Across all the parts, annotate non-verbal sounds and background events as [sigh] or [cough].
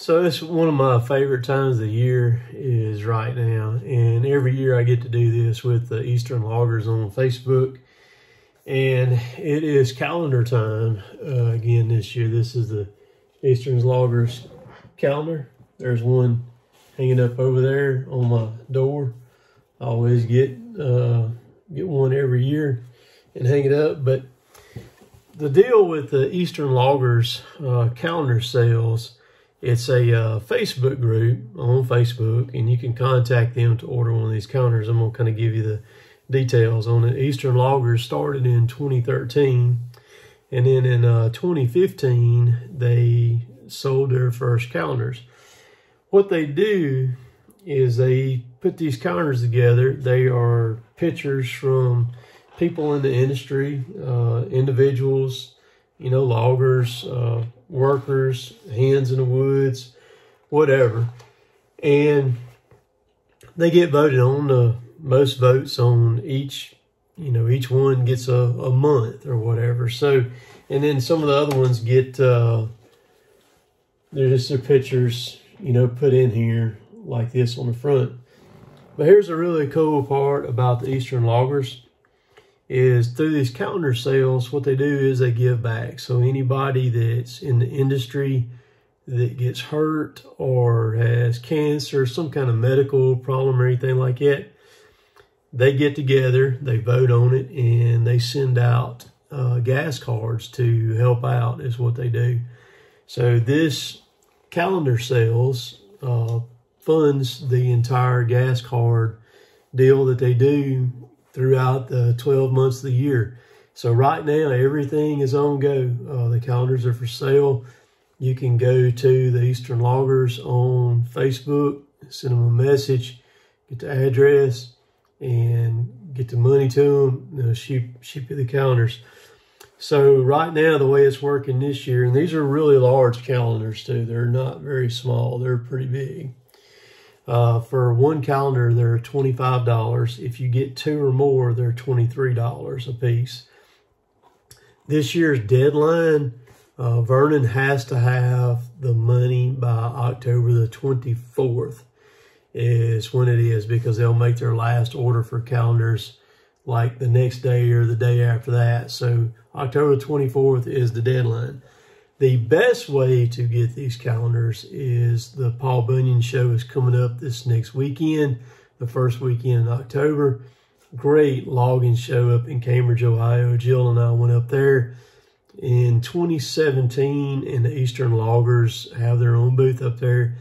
So it's one of my favorite times of the year is right now. And every year I get to do this with the Eastern Loggers on Facebook. And it is calendar time uh, again this year. This is the Eastern Loggers calendar. There's one hanging up over there on my door. I always get uh, get one every year and hang it up. But the deal with the Eastern Loggers uh, calendar sales it's a uh, Facebook group on Facebook, and you can contact them to order one of these counters. I'm going to kind of give you the details on it. Eastern Loggers started in 2013, and then in uh, 2015, they sold their first counters. What they do is they put these counters together. They are pictures from people in the industry, uh, individuals, you know, loggers, uh, workers, hands in the woods, whatever. And they get voted on the most votes on each, you know, each one gets a, a month or whatever. So, and then some of the other ones get, uh, they're just their pictures, you know, put in here like this on the front. But here's a really cool part about the Eastern Loggers is through these calendar sales, what they do is they give back. So anybody that's in the industry that gets hurt or has cancer, some kind of medical problem or anything like that, they get together, they vote on it, and they send out uh, gas cards to help out is what they do. So this calendar sales uh, funds the entire gas card deal that they do throughout the 12 months of the year. So right now, everything is on go. Uh, the calendars are for sale. You can go to the Eastern Loggers on Facebook, send them a message, get the address, and get the money to them. They'll ship, ship you the calendars. So right now, the way it's working this year, and these are really large calendars too. They're not very small. They're pretty big. Uh, for one calendar, they're $25. If you get two or more, they're $23 a piece. This year's deadline, uh, Vernon has to have the money by October the 24th is when it is because they'll make their last order for calendars like the next day or the day after that. So October 24th is the deadline. The best way to get these calendars is the Paul Bunyan show is coming up this next weekend, the first weekend in October. Great logging show up in Cambridge, Ohio. Jill and I went up there in 2017 and the Eastern Loggers have their own booth up there.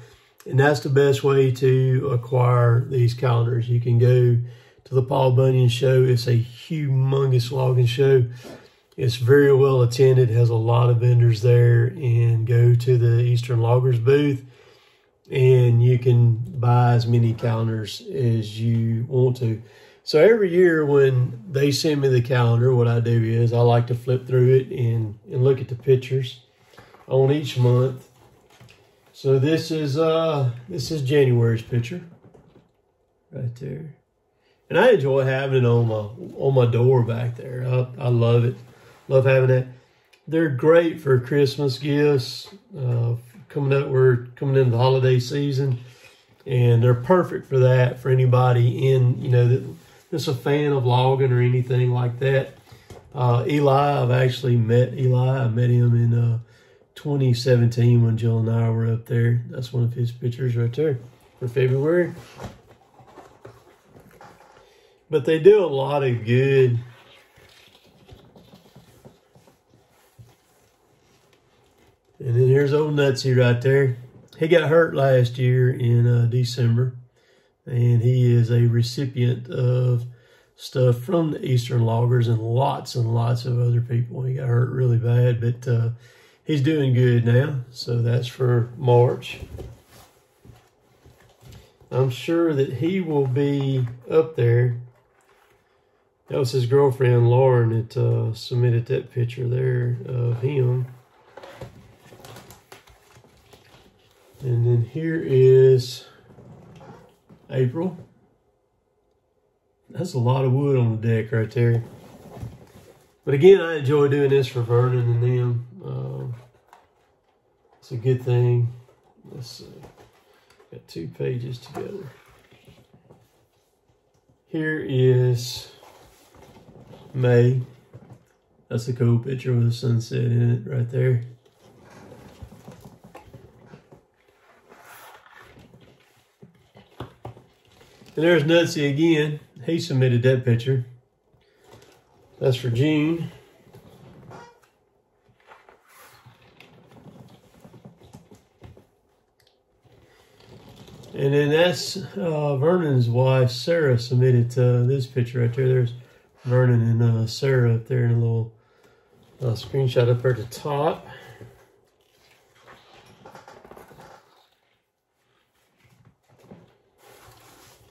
And that's the best way to acquire these calendars. You can go to the Paul Bunyan show. It's a humongous logging show. It's very well attended, has a lot of vendors there, and go to the Eastern Loggers booth and you can buy as many calendars as you want to. So every year when they send me the calendar, what I do is I like to flip through it and, and look at the pictures on each month. So this is uh this is January's picture right there. And I enjoy having it on my on my door back there. I, I love it. Love having that. They're great for Christmas gifts. Uh, coming up, we're coming into the holiday season, and they're perfect for that for anybody in you know that, that's a fan of logging or anything like that. Uh, Eli, I've actually met Eli. I met him in uh, 2017 when Jill and I were up there. That's one of his pictures right there for February. But they do a lot of good And then here's old Nutsy right there. He got hurt last year in uh, December, and he is a recipient of stuff from the Eastern Loggers and lots and lots of other people. He got hurt really bad, but uh, he's doing good now. So that's for March. I'm sure that he will be up there. That was his girlfriend, Lauren, that uh, submitted that picture there of him. And then here is April. That's a lot of wood on the deck right there. But again, I enjoy doing this for Vernon and them. Uh, it's a good thing. Let's see. Got two pages together. Here is May. That's a cool picture with the sunset in it right there. And there's Nutsy again. He submitted that picture. That's for June. And then that's uh, Vernon's wife, Sarah, submitted to this picture right there. There's Vernon and uh, Sarah up there in a little uh, screenshot up there at the top.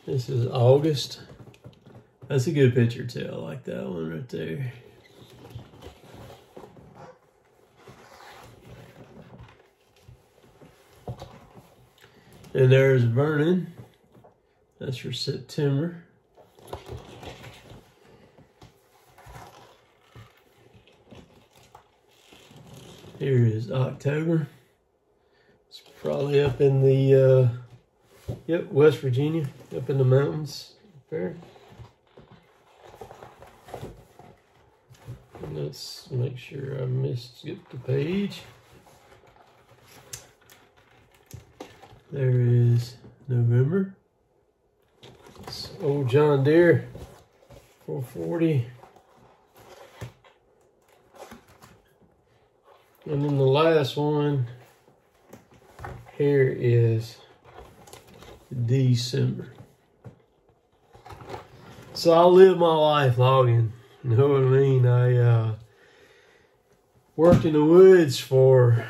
This is August. That's a good picture too. I like that one right there. And there's Vernon. That's for September. Here is October. It's probably up in the, uh, yep, West Virginia, up in the mountains there. let's make sure I missed skip the page. There is November. It's old John Deere 440. And then the last one here is December. So I live my life logging. You know what I mean? I uh, worked in the woods for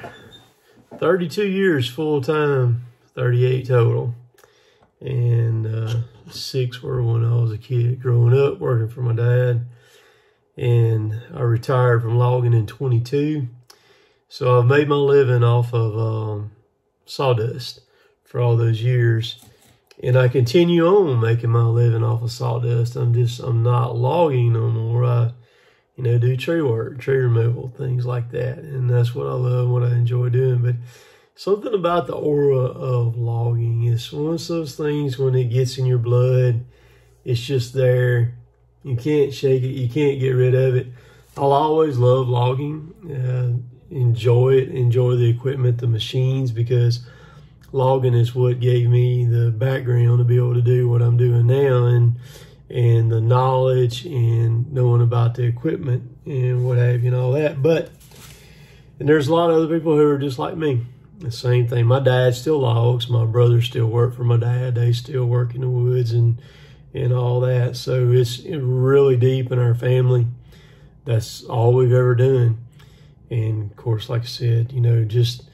32 years full time, 38 total. And uh, six were when I was a kid growing up, working for my dad. And I retired from logging in 22 so I've made my living off of um, sawdust for all those years. And I continue on making my living off of sawdust. I'm just, I'm not logging no more. I, you know, do tree work, tree removal, things like that. And that's what I love, what I enjoy doing. But something about the aura of logging is one of those things when it gets in your blood, it's just there. You can't shake it. You can't get rid of it. I'll always love logging. Uh, enjoy it, enjoy the equipment, the machines, because logging is what gave me the background to be able to do what I'm doing now and and the knowledge and knowing about the equipment and what have you and all that. But and there's a lot of other people who are just like me. The same thing. My dad still logs. My brothers still work for my dad. They still work in the woods and and all that. So it's really deep in our family. That's all we've ever done. And of course, like I said, you know, just,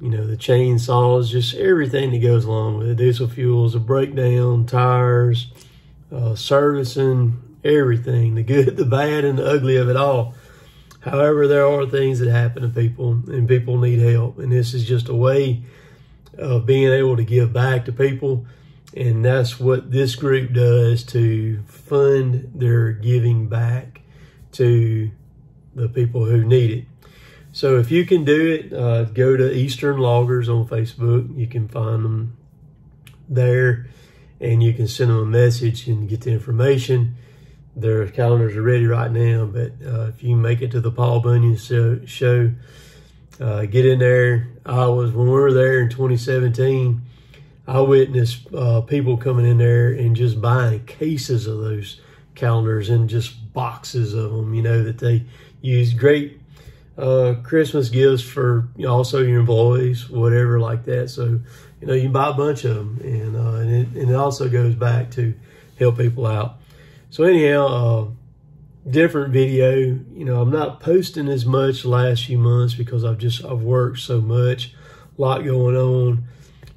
you know, the chainsaws, just everything that goes along with it. Diesel fuels, a breakdown, tires, uh, servicing, everything, the good, [laughs] the bad, and the ugly of it all. However, there are things that happen to people and people need help. And this is just a way of being able to give back to people. And that's what this group does to fund their giving back to the people who need it. So if you can do it, uh, go to Eastern Loggers on Facebook. You can find them there and you can send them a message and get the information. Their calendars are ready right now, but uh, if you make it to the Paul Bunyan show, show uh, get in there. I was, when we were there in 2017, I witnessed uh, people coming in there and just buying cases of those calendars and just boxes of them, you know, that they use great uh, Christmas gifts for you know, also your employees, whatever like that. So, you know, you buy a bunch of them and, uh, and, it, and it also goes back to help people out. So anyhow, uh, different video, you know, I'm not posting as much last few months because I've just, I've worked so much, a lot going on.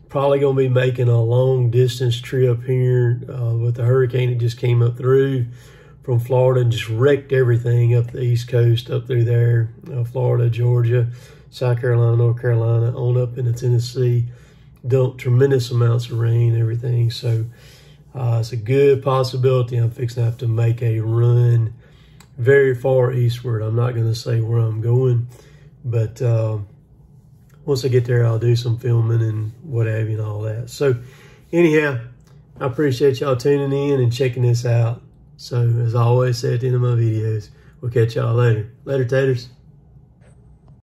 Probably going to be making a long distance trip here uh, with the hurricane that just came up through from Florida and just wrecked everything up the East Coast, up through there, uh, Florida, Georgia, South Carolina, North Carolina, on up into Tennessee. Dumped tremendous amounts of rain, everything. So uh, it's a good possibility I'm fixing to have to make a run very far eastward. I'm not going to say where I'm going, but uh, once I get there, I'll do some filming and what have you and all that. So anyhow, I appreciate y'all tuning in and checking this out. So as I always say at the end of my videos, we'll catch y'all later. Later, taters.